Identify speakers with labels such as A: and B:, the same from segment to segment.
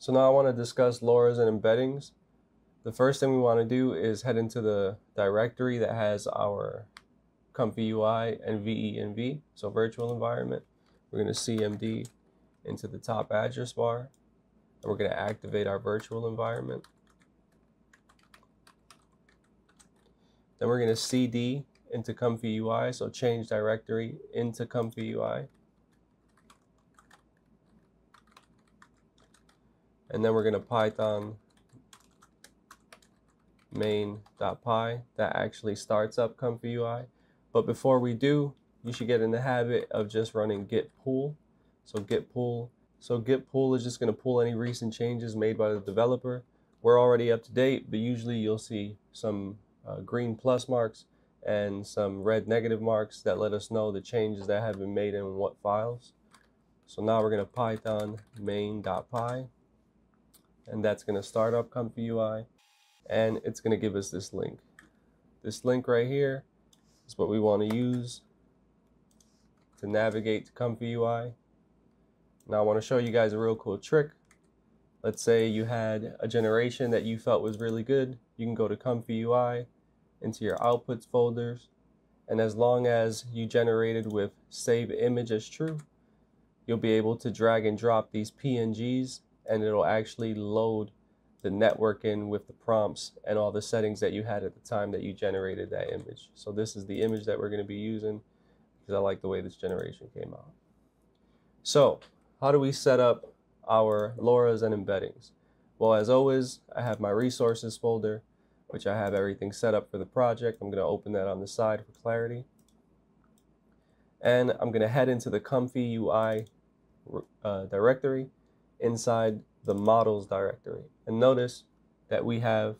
A: So now I want to discuss LoRa's and embeddings. The first thing we want to do is head into the directory that has our Comfy UI and VENV, so virtual environment. We're going to CMD into the top address bar, and we're going to activate our virtual environment. Then we're going to CD into Comfy UI, so change directory into Comfy UI. And then we're going to python main.py that actually starts up comfy UI. But before we do, you should get in the habit of just running git pull. So git pull. So git pull is just going to pull any recent changes made by the developer. We're already up to date, but usually you'll see some uh, green plus marks and some red negative marks that let us know the changes that have been made in what files. So now we're going to python main.py and that's going to start up Comfy UI and it's going to give us this link. This link right here is what we want to use to navigate to Comfy UI. Now I want to show you guys a real cool trick. Let's say you had a generation that you felt was really good. You can go to Comfy UI into your outputs folders and as long as you generated with save image as true, you'll be able to drag and drop these PNGs and it'll actually load the networking with the prompts and all the settings that you had at the time that you generated that image. So this is the image that we're going to be using because I like the way this generation came out. So how do we set up our LoRa's and embeddings? Well, as always, I have my resources folder, which I have everything set up for the project. I'm going to open that on the side for clarity. And I'm going to head into the Comfy UI uh, directory inside the models directory. And notice that we have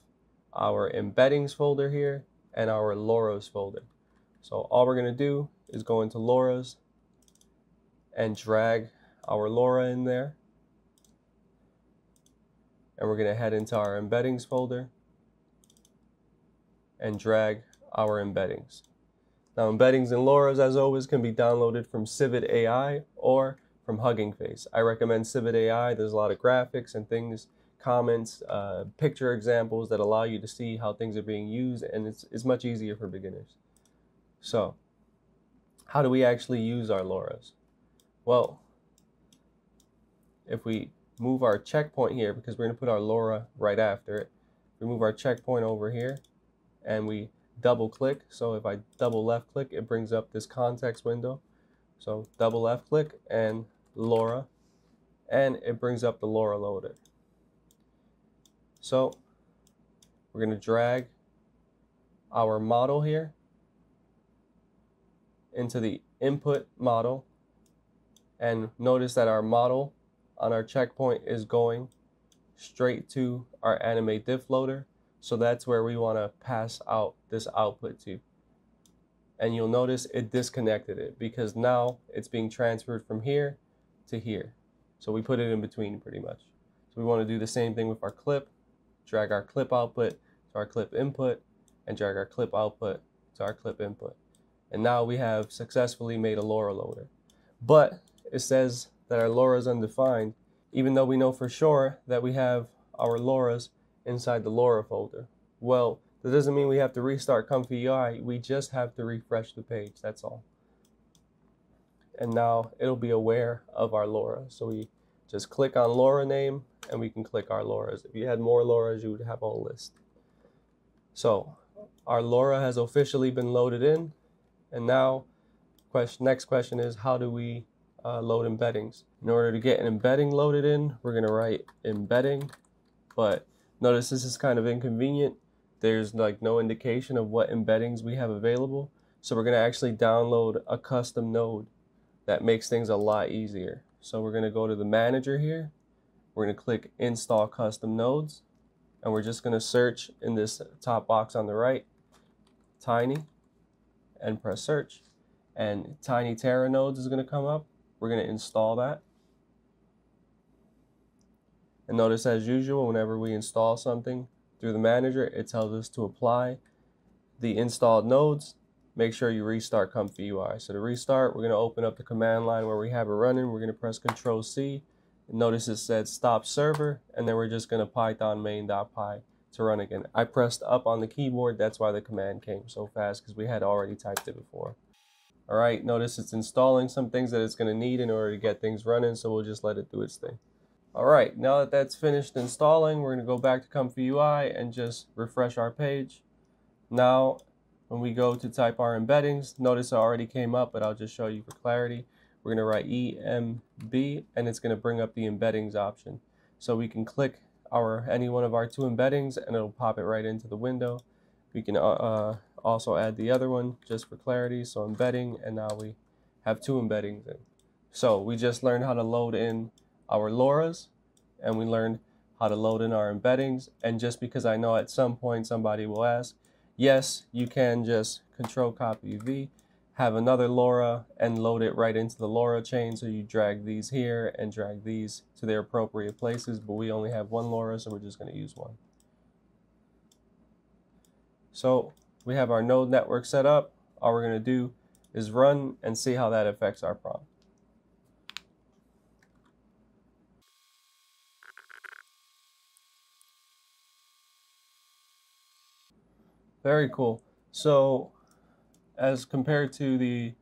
A: our embeddings folder here and our LoRa's folder. So all we're going to do is go into LoRa's and drag our LoRa in there. And we're going to head into our embeddings folder and drag our embeddings. Now embeddings and LoRa's as always can be downloaded from Civitai or from Hugging Face. I recommend Civitai. There's a lot of graphics and things, comments, uh, picture examples that allow you to see how things are being used, and it's, it's much easier for beginners. So, how do we actually use our LoRa's? Well, if we move our checkpoint here, because we're going to put our LoRa right after it, we move our checkpoint over here, and we double click. So if I double left click, it brings up this context window. So double left click and LoRa, and it brings up the LoRa loader. So we're going to drag our model here into the input model. And notice that our model on our checkpoint is going straight to our animate diff loader. So that's where we want to pass out this output to. And you'll notice it disconnected it because now it's being transferred from here to here. So we put it in between pretty much. So we want to do the same thing with our clip, drag our clip output to our clip input, and drag our clip output to our clip input. And now we have successfully made a LoRa loader. But it says that our LoRa is undefined, even though we know for sure that we have our LoRa's inside the LoRa folder. Well, that doesn't mean we have to restart Comfy UI. We just have to refresh the page. That's all and now it'll be aware of our LoRa. So we just click on LoRa name and we can click our LoRa's. If you had more LoRa's, you would have a whole list. So our LoRa has officially been loaded in. And now question, next question is how do we uh, load embeddings? In order to get an embedding loaded in, we're gonna write embedding, but notice this is kind of inconvenient. There's like no indication of what embeddings we have available. So we're gonna actually download a custom node that makes things a lot easier. So we're going to go to the manager here. We're going to click install custom nodes and we're just going to search in this top box on the right, tiny and press search and tiny Terra nodes is going to come up. We're going to install that. And notice as usual, whenever we install something through the manager, it tells us to apply the installed nodes make sure you restart Comfy UI. So to restart, we're going to open up the command line where we have it running. We're going to press Control C Notice it said stop server, and then we're just going to python main.py to run again. I pressed up on the keyboard, that's why the command came so fast, because we had already typed it before. All right, notice it's installing some things that it's going to need in order to get things running, so we'll just let it do its thing. All right, now that that's finished installing, we're going to go back to Comfy UI and just refresh our page. Now, when we go to type our embeddings, notice it already came up, but I'll just show you for clarity. We're to write EMB, and it's to bring up the embeddings option. So we can click our any one of our two embeddings, and it'll pop it right into the window. We can uh, uh, also add the other one just for clarity. So embedding, and now we have two embeddings in. So we just learned how to load in our LoRa's, and we learned how to load in our embeddings. And just because I know at some point somebody will ask, yes, you can just control copy V have another LoRa and load it right into the LoRa chain. So you drag these here and drag these to their appropriate places, but we only have one LoRa, so we're just going to use one. So we have our node network set up. All we're going to do is run and see how that affects our prompt. Very cool. So as compared to the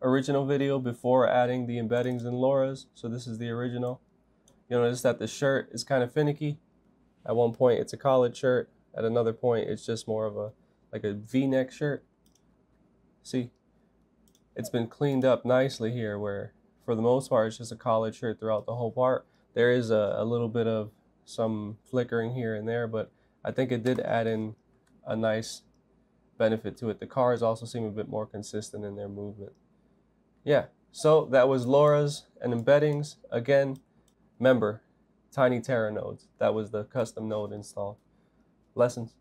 A: original video before adding the embeddings and LoRa's. So this is the original. You'll notice that the shirt is kind of finicky. At one point it's a collared shirt. At another point it's just more of a like a v-neck shirt. See, it's been cleaned up nicely here where for the most part it's just a collared shirt throughout the whole part. There is a, a little bit of some flickering here and there, but I think it did add in a nice benefit to it. The cars also seem a bit more consistent in their movement. Yeah, so that was LoRa's and embeddings. Again, remember, Tiny Terra nodes. That was the custom node install. Lessons.